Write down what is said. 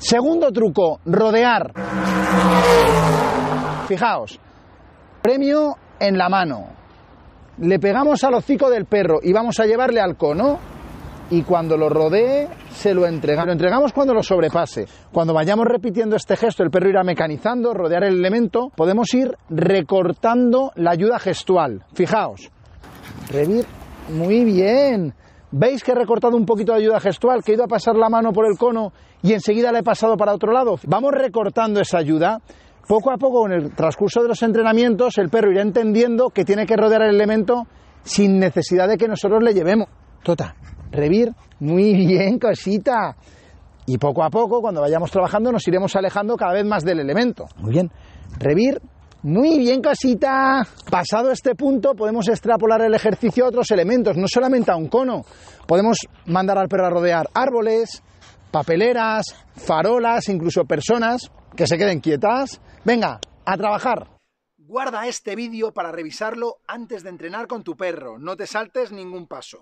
Segundo truco, rodear. Fijaos, premio en la mano. Le pegamos al hocico del perro y vamos a llevarle al cono y cuando lo rodee se lo entregamos. Lo entregamos cuando lo sobrepase. Cuando vayamos repitiendo este gesto, el perro irá mecanizando, rodear el elemento, podemos ir recortando la ayuda gestual. Fijaos. Revir, muy bien. ¿Veis que he recortado un poquito de ayuda gestual? Que he ido a pasar la mano por el cono y enseguida la he pasado para otro lado. Vamos recortando esa ayuda. Poco a poco, en el transcurso de los entrenamientos, el perro irá entendiendo que tiene que rodear el elemento sin necesidad de que nosotros le llevemos. Tota, revir, muy bien, cosita. Y poco a poco, cuando vayamos trabajando, nos iremos alejando cada vez más del elemento. Muy bien. Revir, muy bien, cosita. Pasado este punto, podemos extrapolar el ejercicio a otros elementos, no solamente a un cono. Podemos mandar al perro a rodear árboles, papeleras, farolas, incluso personas que se queden quietas. Venga, a trabajar. Guarda este vídeo para revisarlo antes de entrenar con tu perro. No te saltes ningún paso.